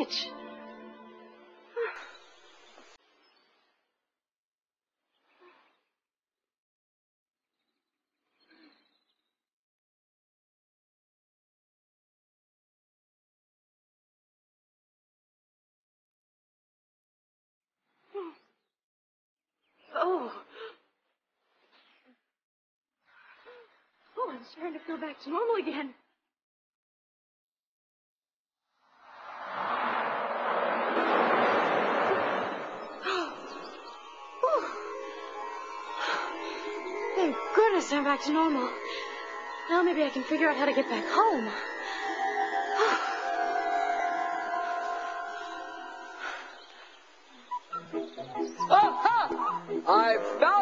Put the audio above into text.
beach. Oh. Oh, I'm starting to feel back to normal again. Thank goodness I'm back to normal. Now maybe I can figure out how to get back home. Oh, Aha! I found